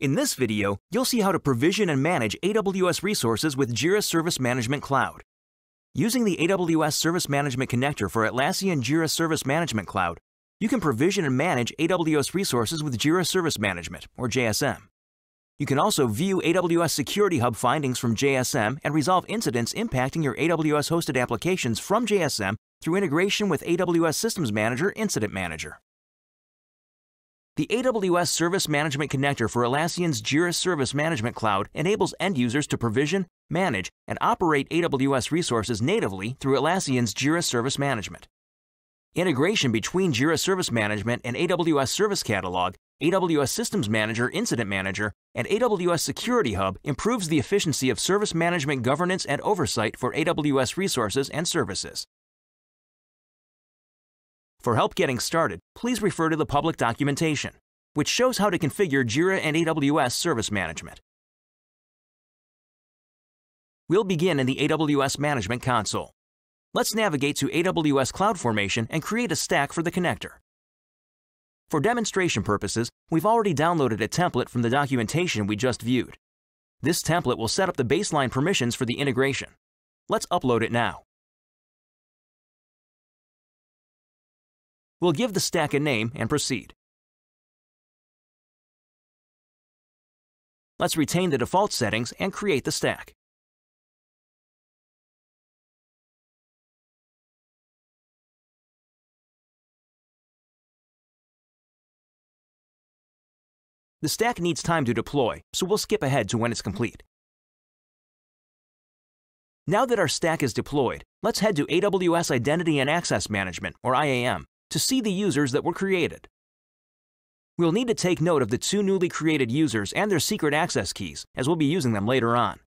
In this video, you'll see how to provision and manage AWS resources with Jira Service Management Cloud. Using the AWS Service Management Connector for Atlassian Jira Service Management Cloud, you can provision and manage AWS resources with Jira Service Management, or JSM. You can also view AWS Security Hub findings from JSM and resolve incidents impacting your AWS hosted applications from JSM through integration with AWS Systems Manager Incident Manager. The AWS Service Management Connector for Atlassian's Jira Service Management Cloud enables end users to provision, manage, and operate AWS resources natively through Atlassian's Jira Service Management. Integration between Jira Service Management and AWS Service Catalog, AWS Systems Manager Incident Manager, and AWS Security Hub improves the efficiency of service management governance and oversight for AWS resources and services. For help getting started, please refer to the public documentation, which shows how to configure Jira and AWS Service Management. We'll begin in the AWS Management Console. Let's navigate to AWS CloudFormation and create a stack for the connector. For demonstration purposes, we've already downloaded a template from the documentation we just viewed. This template will set up the baseline permissions for the integration. Let's upload it now. We'll give the stack a name and proceed. Let's retain the default settings and create the stack. The stack needs time to deploy, so we'll skip ahead to when it's complete. Now that our stack is deployed, let's head to AWS Identity and Access Management, or IAM, to see the users that were created. We'll need to take note of the two newly created users and their secret access keys, as we'll be using them later on.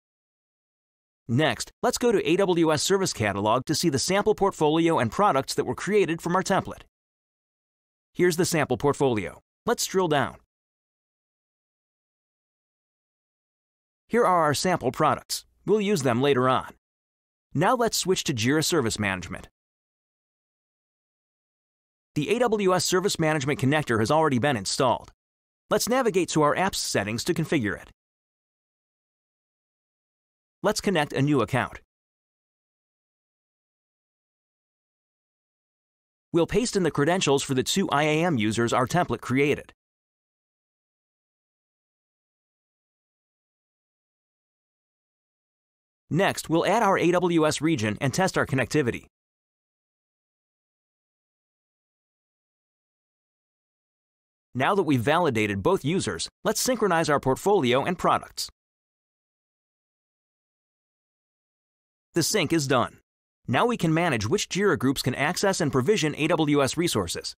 Next, let's go to AWS Service Catalog to see the sample portfolio and products that were created from our template. Here's the sample portfolio. Let's drill down. Here are our sample products. We'll use them later on. Now let's switch to Jira Service Management. The AWS Service Management Connector has already been installed. Let's navigate to our Apps settings to configure it. Let's connect a new account. We'll paste in the credentials for the two IAM users our template created. Next, we'll add our AWS region and test our connectivity. Now that we've validated both users, let's synchronize our portfolio and products. The sync is done. Now we can manage which JIRA groups can access and provision AWS resources.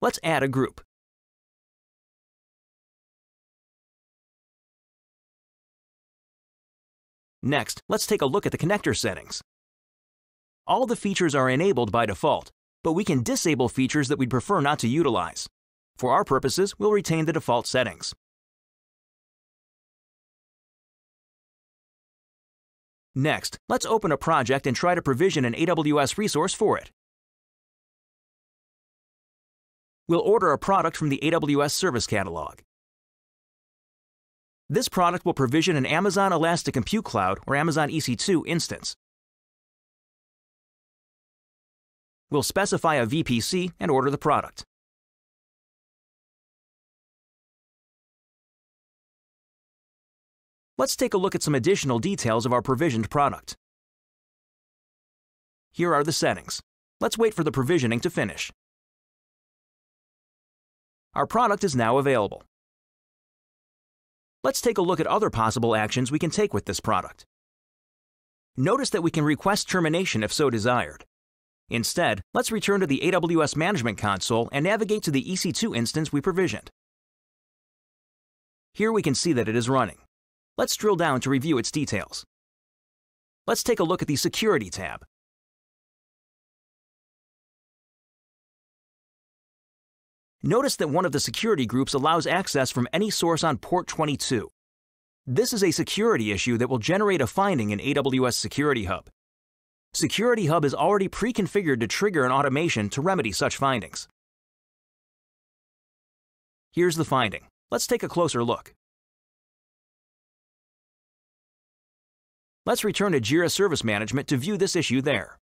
Let's add a group. Next, let's take a look at the connector settings. All the features are enabled by default, but we can disable features that we'd prefer not to utilize. For our purposes, we'll retain the default settings. Next, let's open a project and try to provision an AWS resource for it. We'll order a product from the AWS Service Catalog. This product will provision an Amazon Elastic Compute Cloud or Amazon EC2 instance. We'll specify a VPC and order the product. Let's take a look at some additional details of our provisioned product. Here are the settings. Let's wait for the provisioning to finish. Our product is now available. Let's take a look at other possible actions we can take with this product. Notice that we can request termination if so desired. Instead, let's return to the AWS Management Console and navigate to the EC2 instance we provisioned. Here we can see that it is running. Let's drill down to review its details. Let's take a look at the Security tab. Notice that one of the security groups allows access from any source on port 22. This is a security issue that will generate a finding in AWS Security Hub. Security Hub is already pre-configured to trigger an automation to remedy such findings. Here's the finding. Let's take a closer look. Let's return to Jira Service Management to view this issue there.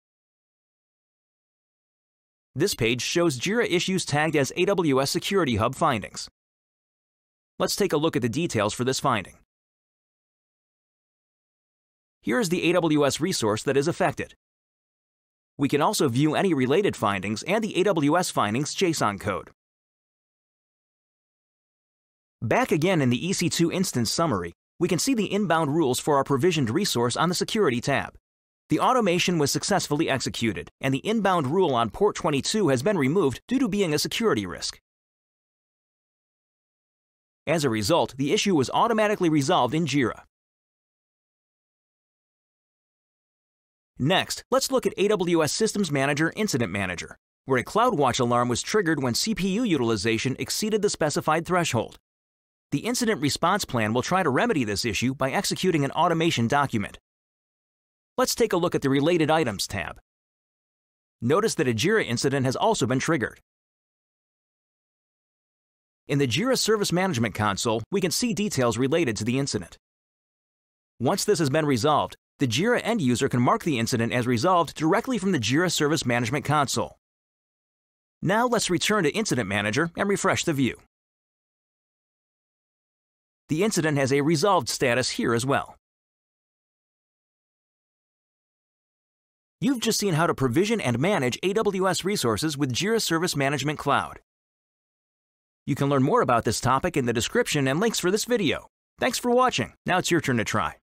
This page shows Jira issues tagged as AWS Security Hub findings. Let's take a look at the details for this finding. Here is the AWS resource that is affected. We can also view any related findings and the AWS findings JSON code. Back again in the EC2 instance summary, we can see the inbound rules for our provisioned resource on the Security tab. The automation was successfully executed, and the inbound rule on port 22 has been removed due to being a security risk. As a result, the issue was automatically resolved in Jira. Next, let's look at AWS Systems Manager Incident Manager, where a CloudWatch alarm was triggered when CPU utilization exceeded the specified threshold. The incident response plan will try to remedy this issue by executing an automation document. Let's take a look at the Related Items tab. Notice that a JIRA incident has also been triggered. In the JIRA Service Management Console, we can see details related to the incident. Once this has been resolved, the JIRA end user can mark the incident as resolved directly from the JIRA Service Management Console. Now let's return to Incident Manager and refresh the view. The incident has a resolved status here as well. You've just seen how to provision and manage AWS resources with Jira Service Management Cloud. You can learn more about this topic in the description and links for this video. Thanks for watching. Now it's your turn to try.